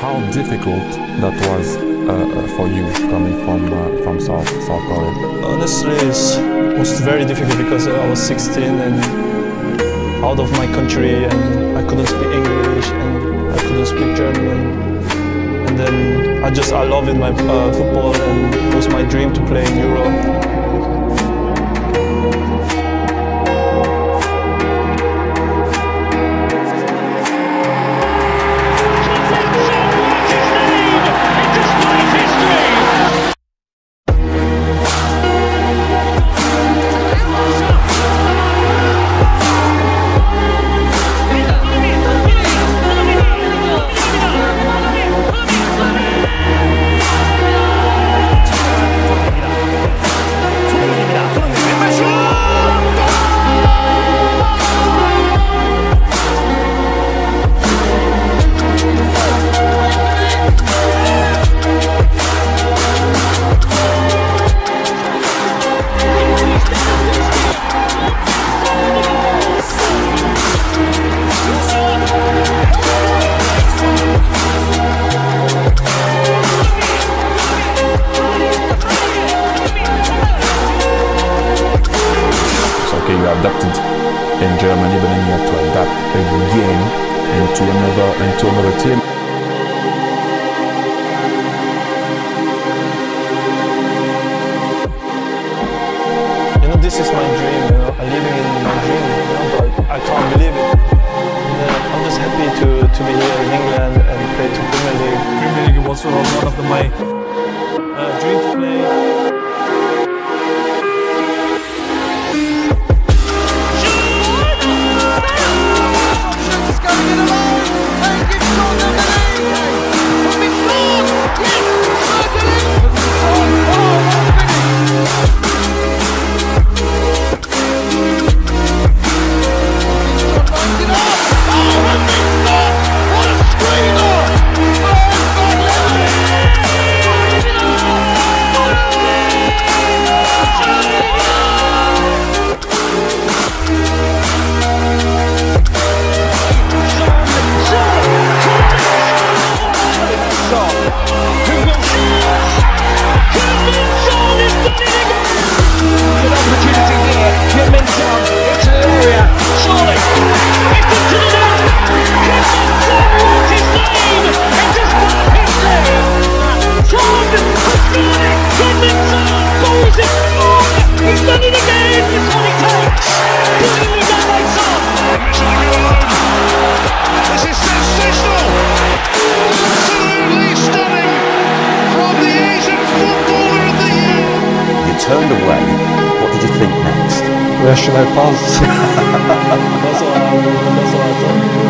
how difficult that was uh, uh, for you coming from uh, from South South Korea? Honestly, it was very difficult because I was 16 and out of my country and I couldn't speak English and I couldn't speak German. And then I just I love it my uh, football and it was my dream to play in Europe. Adapted in Germany, but then you have to adapt again into another into another team. You know, this is my dream. You know, I'm living in my dream. You know, but I can't believe it. And, uh, I'm just happy to, to be here in England and play to Premier League. Premier League was one of the, my turned away. What did you think next? Where should I pass? that's, what I, that's what I thought.